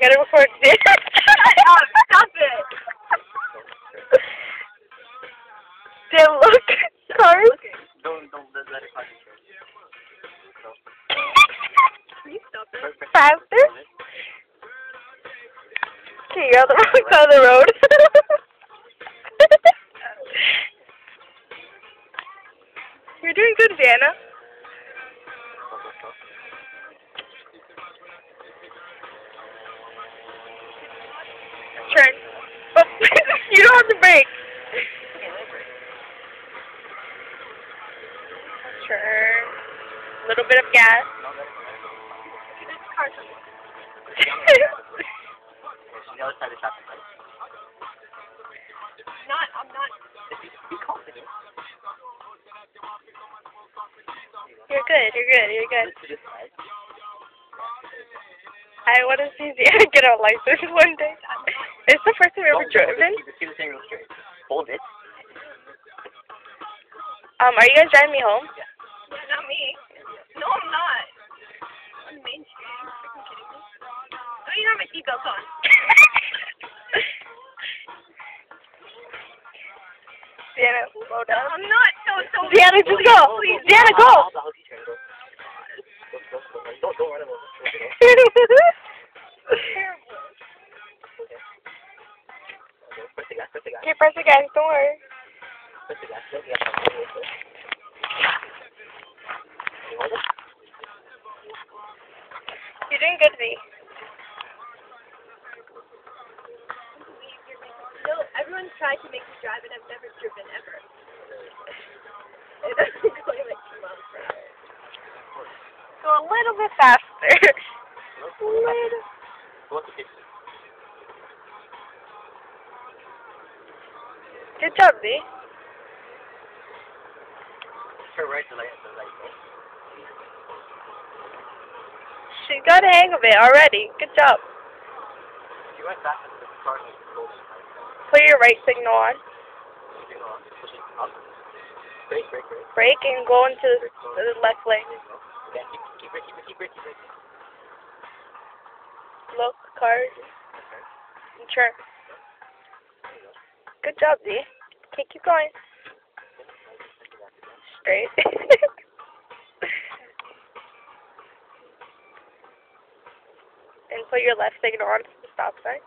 You gotta record this. oh, stop it. Damn, look. Cars. Don't don't let let it pass. Please stop it. Faster. Okay, you're on the wrong side of the road. you're doing good, Ziana. Turn. Oh, you don't have to brake. Turn. A little bit of gas. The the you're good. You're good. You're good. I want to see Ziana get a license one day. It's the first time I've ever Don't- don't- driven. Keep it, keep it staying. Hold it. Um, are you guys driving me home? Yeah, not me. No, I'm not. On Main Street. Are you freaking kidding me? Don't have my seatbelt on. Ziana, slow down. I'm not. No, so. Ziana, just go. Please. Ziana, go. I'll, I'll help you. Go. Go, go, go. Don't, don't run him over. Press the gas, press the gas. okay, press the gas. Don't worry. Press the gas. Press the gas. You hold it? You're doing good, V. No, everyone's tried to make me drive and I've never driven ever. It doesn't go like two miles per hour. Go a little bit faster. little. Good job, light. She got a hang of it already. Good job. Car, Put your right signal on. Brake, brake, brake. Brake and go into the left lane. Look, you go. Good job, Z. Okay, keep going. Straight. and put your left signal on to the stop sign.